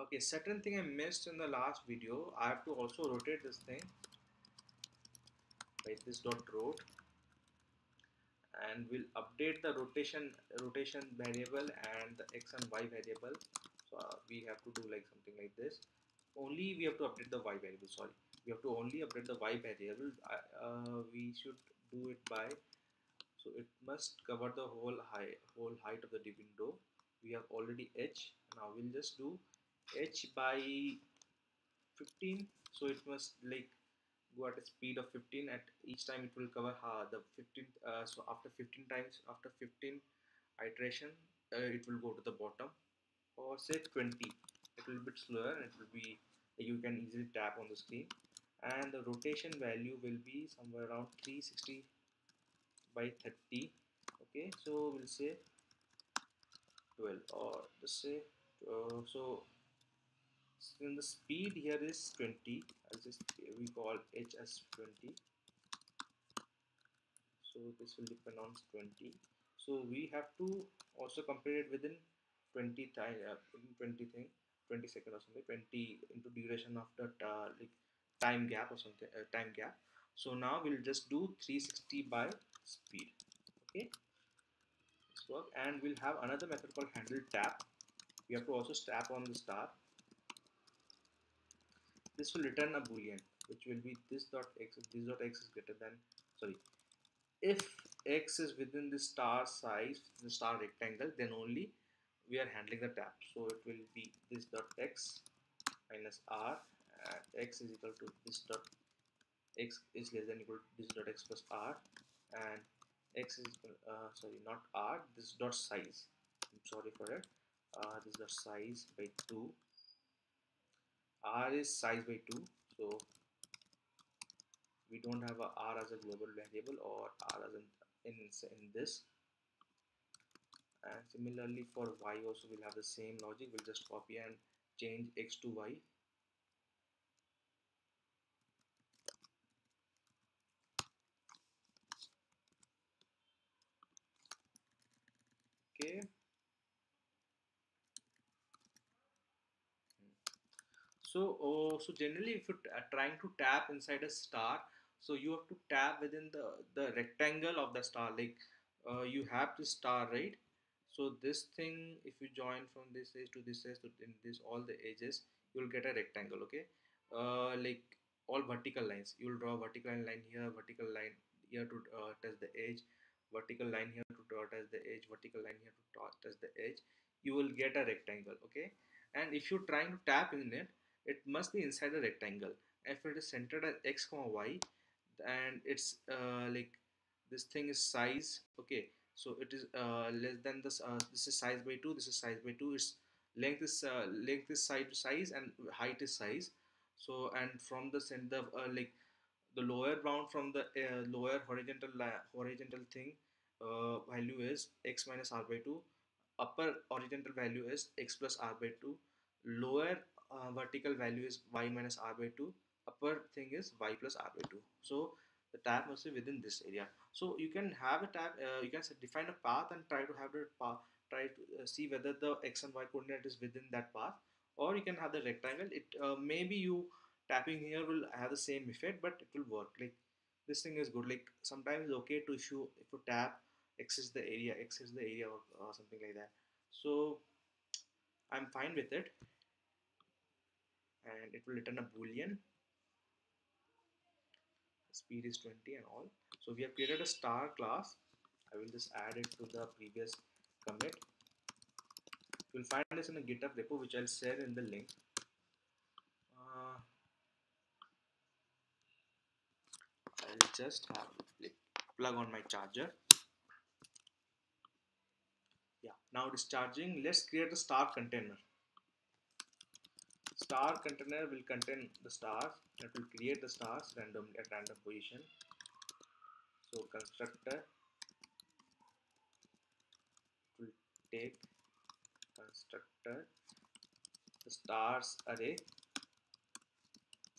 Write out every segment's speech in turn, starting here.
okay certain thing I missed in the last video I have to also rotate this thing. Right this dot rot and we'll update the rotation rotation variable and the x and y variable. So uh, we have to do like something like this. Only we have to update the y variable sorry. We have to only update the y variable. Uh, we should do it by so it must cover the whole height whole height of the window. We have already h. Now we'll just do h by 15 so it must like go at a speed of 15 at each time it will cover uh, the 15 uh, so after 15 times after 15 iteration uh, it will go to the bottom. Or say 20 it will be slower it will be you can easily tap on the screen. And the rotation value will be somewhere around 360 by 30 okay so we'll say 12 or just say uh, so in the speed here is 20 as we call h as 20 so this will depend on 20 so we have to also compare it within 20 time uh, 20 thing 20 second or something 20 into duration of that uh, like time gap or something uh, time gap. So now we'll just do 360 by speed. Okay? This work. And we'll have another method called handle tap. We have to also tap on the star this will return a boolean which will be this dot x if this dot x is greater than sorry. If x is within the star size the star rectangle then only we are handling the tap. So it will be this dot x minus r and x is equal to this dot x is less than equal to this dot x plus r and x is uh, sorry not r this dot size. I'm sorry for it. Uh, this dot size by 2 r is size by 2 so we don't have a r as a global variable or r as in, in, in this. And similarly for y also we'll have the same logic. We'll just copy and change x to y okay so oh, so generally if you're uh, trying to tap inside a star so you have to tap within the the rectangle of the star. Like uh, you have the star right? So this thing if you join from this edge to this edge to this all the edges you'll get a rectangle okay? Uh, like all vertical lines. You will draw vertical line here vertical line here to uh, touch the edge. Vertical line here to touch the edge. Vertical line here to touch the edge. You will get a rectangle okay? And if you're trying to tap in it it must be inside the rectangle. If it is centered at x comma y and it's uh, like this thing is size okay so it is uh, less than this uh, this is size by 2 this is size by 2 its length is uh, length is size size and height is size. So and from the center uh, like the lower bound from the uh, lower horizontal horizontal thing value is x minus r by 2 upper horizontal value is x plus r by 2 lower uh, vertical value is y minus r by 2 upper thing is y plus r by 2 so the tab must be within this area. So you can have a tab uh, you can define a path and try to have the path try to uh, see whether the x and y coordinate is within that path. Or you can have the rectangle. It uh, maybe you tapping here will have the same effect but it will work. Like this thing is good. Like sometimes it's okay to issue if you tap x is the area x is the area or, or something like that. So I'm fine with it and it will return a boolean. Speed is 20 and all. So we have created a star class. I will just add it to the previous commit. You'll find this in a github repo which I'll share in the link. Uh, I'll just have plug on my charger. Yeah now discharging let's create a star container star container will contain the stars. That will create the stars randomly at random position. So constructor will take constructor the stars array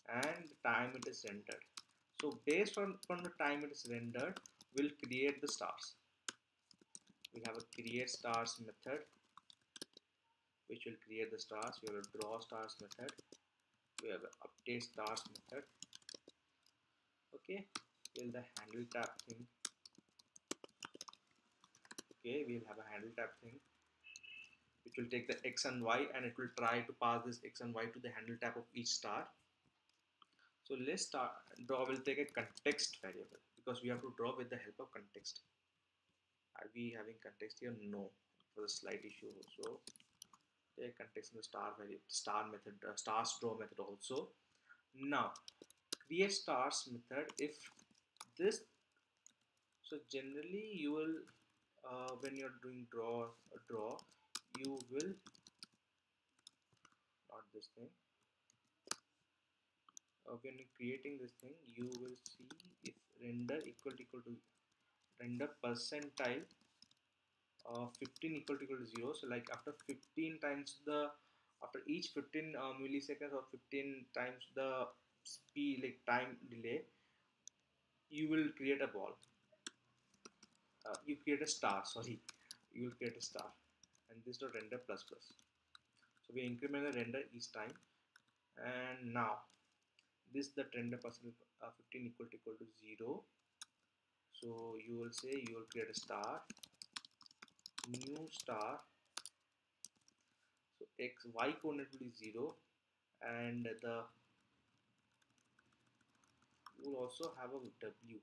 and the time it is rendered. So based on from the time it is rendered we'll create the stars. We have a create stars method which will create the stars. We have a draw stars method. We have an update stars method. Okay will the handle tap thing. Okay we'll have a handle tap thing which will take the x and y and it will try to pass this x and y to the handle tap of each star. So let's start draw will take a context variable because we have to draw with the help of context. Are we having context here? No for the slide issue so take context in the star variable star method uh, stars draw method also. Now create stars method if this so generally you will uh, when you're doing draw draw you will not this thing. Uh, when creating this thing you will see if render equal to equal to render percentile uh, 15 equal to equal to 0 so like after 15 times the after each 15 uh, milliseconds or 15 times the speed like time delay you will create a ball. Uh, you create a star sorry. You will create a star. And this dot render plus plus. So we increment the render each time. And now this the render percent uh, 15 equal to equal to 0 so you will say you will create a star new star. So x y coordinate will be 0 and the will also have a w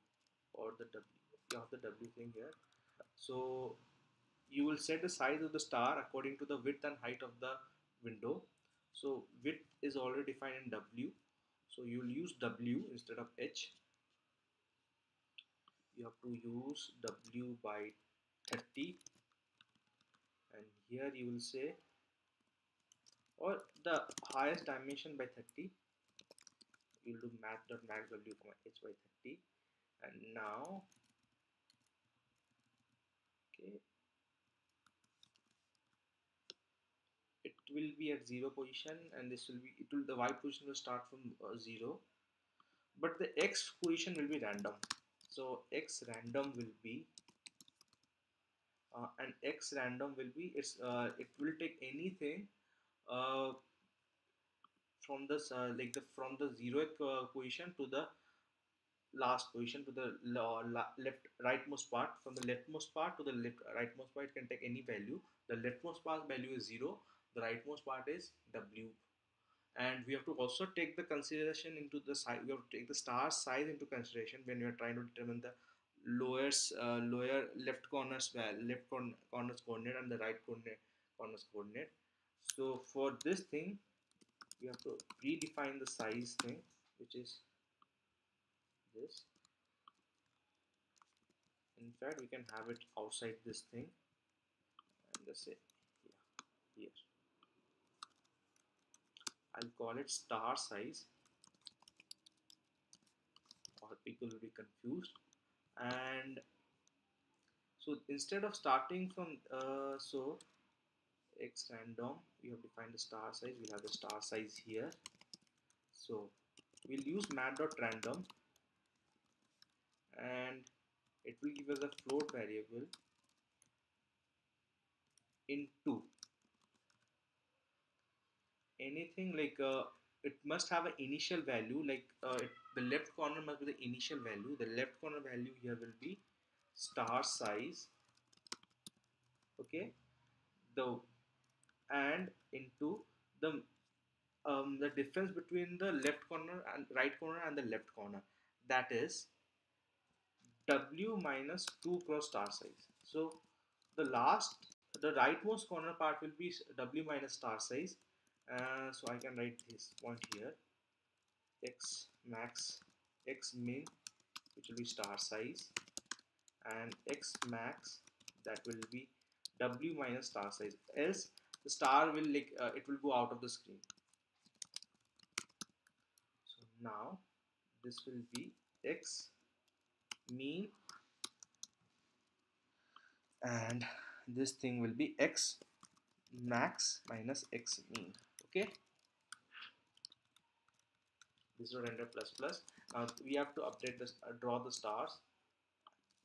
or the w you have the w thing here. So you will set the size of the star according to the width and height of the window. So width is already defined in w. So you will use w instead of h. You have to use w by 30 and here you will say or the highest dimension by 30 you will do math.max value h by 30 and now okay it will be at zero position and this will be it will the y position will start from uh, zero. But the x position will be random. So x random will be uh, and x random will be it's uh, it will take anything uh, from this uh, like the from the zeroth uh, position to the last position to the left rightmost part. From the leftmost part to the left rightmost part it can take any value. The leftmost part value is 0 the rightmost part is w. And we have to also take the consideration into the size we have to take the star size into consideration when we are trying to determine the lowest uh, lower left corners left corner corners coordinate and the right coordinate corners coordinate. So for this thing we have to redefine the size thing which is this. In fact we can have it outside this thing. And say yeah here. I'll call it star size. Or people will be confused and so instead of starting from uh, so x random we have defined the star size. We'll have the star size here. So we'll use math.random and it will give us a float variable into anything like uh, it must have an initial value like uh, it, the left corner must be the initial value. The left corner value here will be star size okay? The and into the um, the difference between the left corner and right corner and the left corner. That is w minus 2 cross star size. So the last the rightmost corner part will be w minus star size uh, so I can write this point here. X max x min which will be star size and x max that will be w minus star size. Else the star will like uh, it will go out of the screen. So now this will be x mean and this thing will be x max minus x mean okay? This is render plus plus. Now we have to update this uh, draw the stars.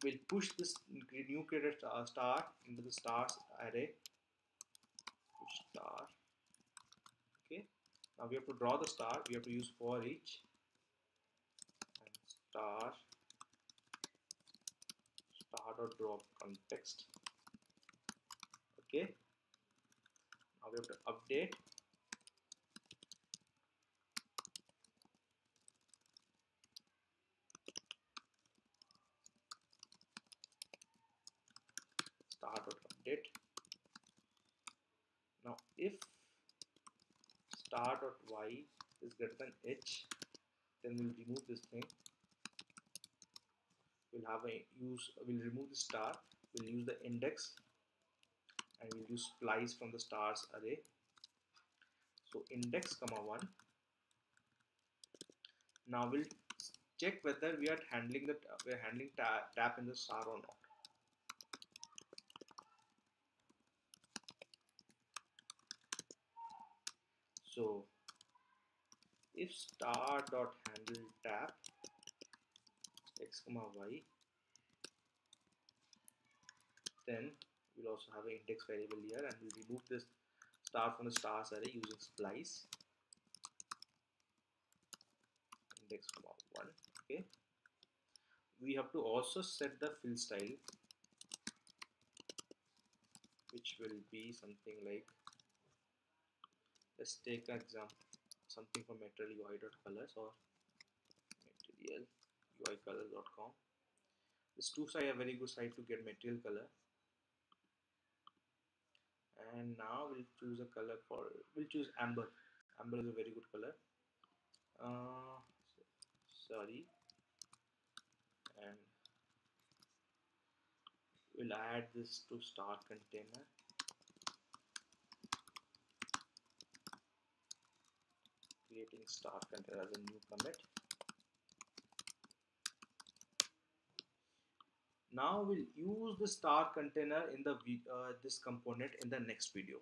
We'll push this new created uh, star into the stars array. Push star. Okay. Now we have to draw the star. We have to use for each. And star. Star dot draw context. Okay. Now we have to update update now if star dot y is greater than h then we'll remove this thing. We'll have a use we'll remove the star we'll use the index and we'll use splice from the stars array. So index comma 1 now we'll check whether we are handling that we're handling ta tap in the star or not so if star dot handle tap x comma y then we'll also have an index variable here and we'll remove this star from the stars array using splice. Index comma 1 okay. We have to also set the fill style which will be something like let's take an example. Something from material ui.colors or material uicolor.com this two site a very good site to get material color. And now we'll choose a color for we'll choose amber. Amber is a very good color. Uh, sorry. And we'll add this to star container creating star container as a new commit. Now we'll use the star container in the uh, this component in the next video